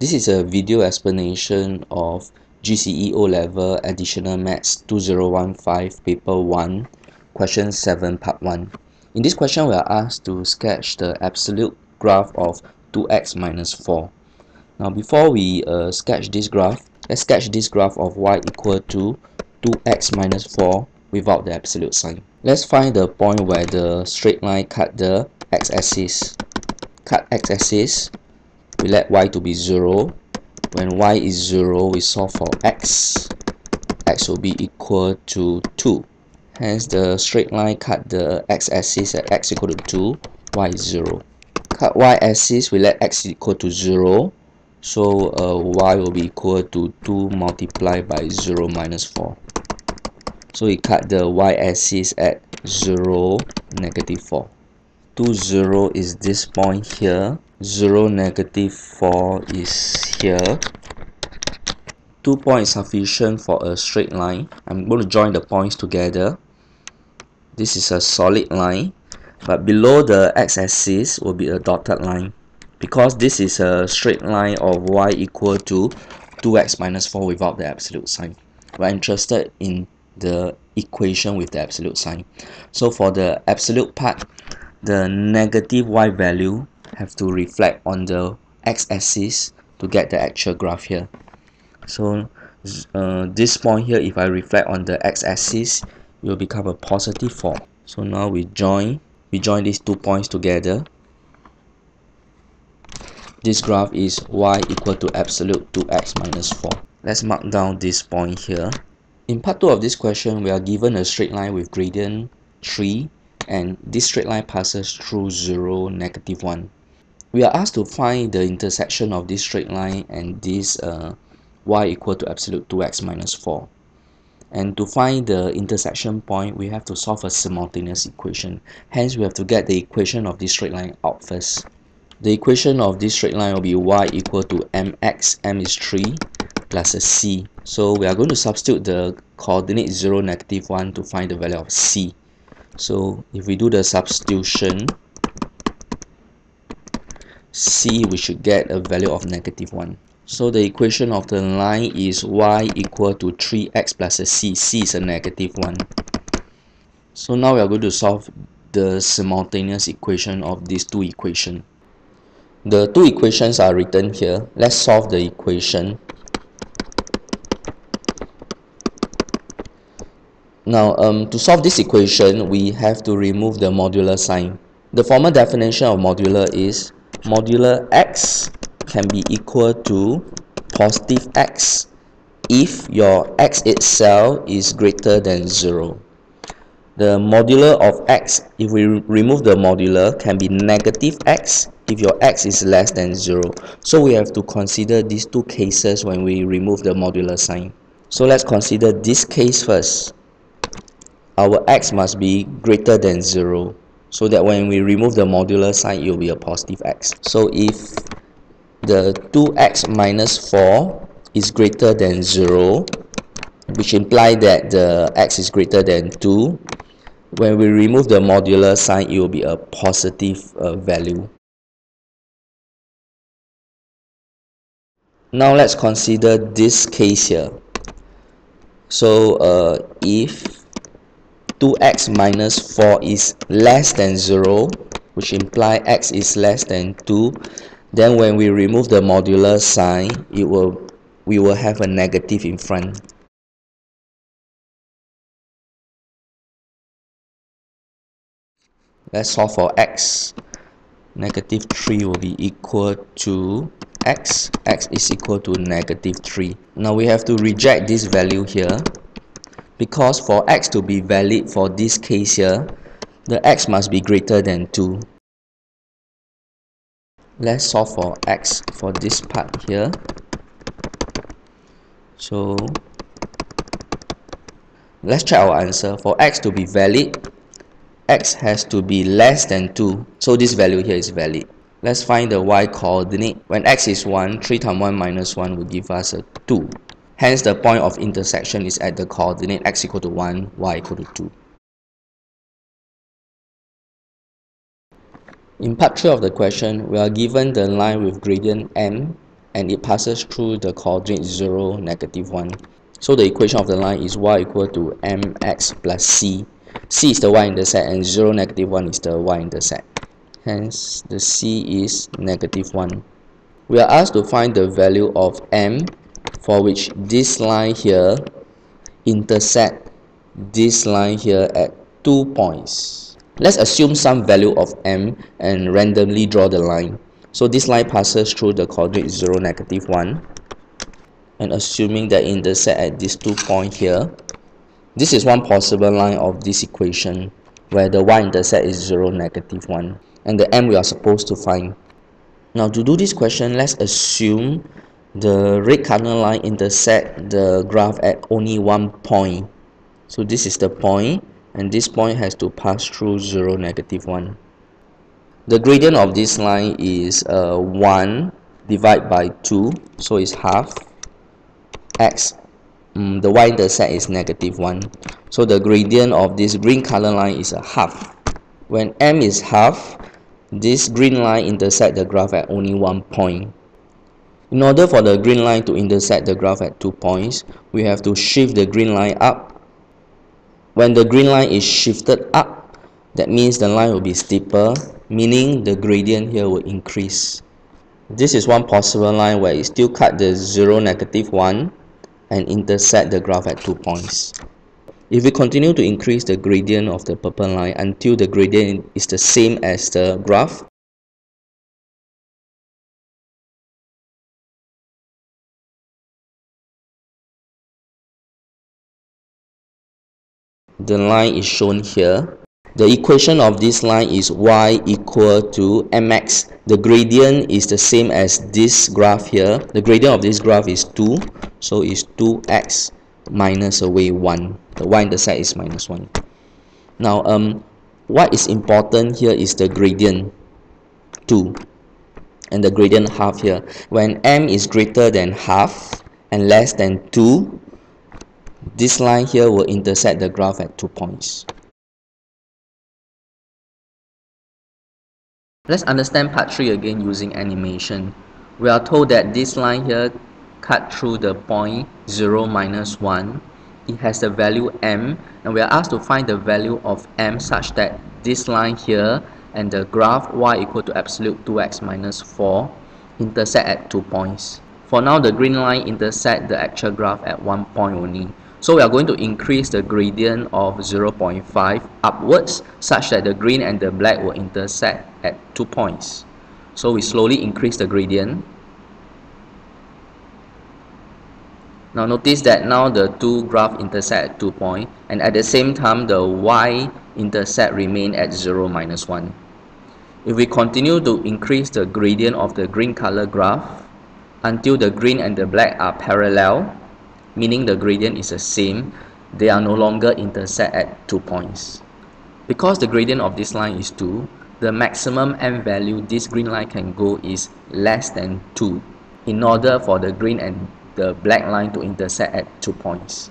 This is a video explanation of GCE O-Level Additional Maths 2015 Paper 1 Question 7 Part 1. In this question we are asked to sketch the absolute graph of 2x minus 4. Now before we uh, sketch this graph, let's sketch this graph of y equal to 2x minus 4 without the absolute sign. Let's find the point where the straight line cut the x-axis. Cut x-axis we let y to be 0 when y is 0 we solve for x. X will be equal to 2 hence the straight line cut the x-axis at x equal to 2 y is 0 cut y-axis we let x equal to 0 so uh, y will be equal to 2 multiplied by 0 minus 4 so we cut the y-axis at 0 negative 4 2 0 is this point here 0 negative 4 is here. 2 points sufficient for a straight line. I'm going to join the points together. This is a solid line but below the x-axis will be a dotted line. Because this is a straight line of y equal to 2x minus 4 without the absolute sign. We're interested in the equation with the absolute sign. So for the absolute part the negative y value have to reflect on the x-axis to get the actual graph here. So uh, this point here if I reflect on the x-axis will become a positive 4 so now we join we join these two points together. This graph is y equal to absolute 2x minus 4 let's mark down this point here. In part 2 of this question we are given a straight line with gradient 3 and this straight line passes through 0 negative 1 we are asked to find the intersection of this straight line and this uh, y equal to absolute 2x minus 4 and to find the intersection point we have to solve a simultaneous equation. Hence we have to get the equation of this straight line out first. The equation of this straight line will be y equal to mx m is 3 plus a c. So we are going to substitute the coordinate 0 negative 1 to find the value of c. So if we do the substitution c we should get a value of negative 1 so the equation of the line is y equal to 3x plus c. C is a negative 1 so now we are going to solve the simultaneous equation of these two equations the two equations are written here. Let's solve the equation. Now um, to solve this equation we have to remove the modulus sign. The formal definition of modulus is modulus x can be equal to positive x if your x itself is greater than 0. The modulus of x, if we remove the modulus, can be negative x if your x is less than 0. So we have to consider these two cases when we remove the modulus sign. So let's consider this case first. Our x must be greater than 0 so that when we remove the modulus sign it will be a positive x. So if the 2x minus 4 is greater than 0 which imply that the x is greater than 2 when we remove the modulus sign it will be a positive uh, value. Now let's consider this case here. So uh, if 2x minus 4 is less than 0 which imply x is less than 2 then when we remove the modulus sign it will we will have a negative in front. Let's solve for x. Negative 3 will be equal to x. X is equal to negative 3 now we have to reject this value here because for x to be valid for this case here the x must be greater than 2 let's solve for x for this part here. So let's check our answer. For x to be valid x has to be less than 2 so this value here is valid. Let's find the y coordinate. When x is 1 3 times 1 minus 1 will give us a 2 Hence, the point of intersection is at the coordinate x equal to 1, y equal to 2. In part 3 of the question, we are given the line with gradient m and it passes through the coordinate 0, negative 1. So the equation of the line is y equal to mx plus c. c is the y-intercept and 0, negative 1 is the y-intercept. Hence, the c is negative 1. We are asked to find the value of m for which this line here intersect this line here at two points. Let's assume some value of m and randomly draw the line. So this line passes through the coordinate 0, negative 1 and assuming that intersect at these two points here this is one possible line of this equation where the y-intercept is 0, negative 1 and the m we are supposed to find. Now to do this question, let's assume the red color line intersect the graph at only one point. So this is the point and this point has to pass through 0, negative 1. The gradient of this line is uh, 1 divided by 2, so it's half x um, the y-intercept is negative 1 so the gradient of this green color line is a half when m is half this green line intersect the graph at only one point in order for the green line to intersect the graph at two points we have to shift the green line up when the green line is shifted up that means the line will be steeper meaning the gradient here will increase this is one possible line where it still cut the 0 negative 1 and intersect the graph at two points. If we continue to increase the gradient of the purple line until the gradient is the same as the graph, the line is shown here the equation of this line is y equal to mx. The gradient is the same as this graph here. The gradient of this graph is 2. So it's 2x minus away 1. The y-intercept is minus 1. Now, um, what is important here is the gradient 2 and the gradient half here. When m is greater than half and less than 2, this line here will intersect the graph at two points. Let's understand part 3 again using animation. We are told that this line here cut through the point 0 minus 1. It has the value m and we are asked to find the value of m such that this line here and the graph y equal to absolute 2x minus 4 intersect at two points. For now, the green line intersect the actual graph at one point only. So we are going to increase the gradient of 0.5 upwards such that the green and the black will intersect at two points. So we slowly increase the gradient. Now notice that now the two graph intersect at two points and at the same time the y-intercept remain at 0 minus 1. If we continue to increase the gradient of the green color graph until the green and the black are parallel, meaning the gradient is the same, they are no longer intersect at two points. Because the gradient of this line is 2, the maximum m value this green line can go is less than 2 in order for the green and the black line to intersect at two points.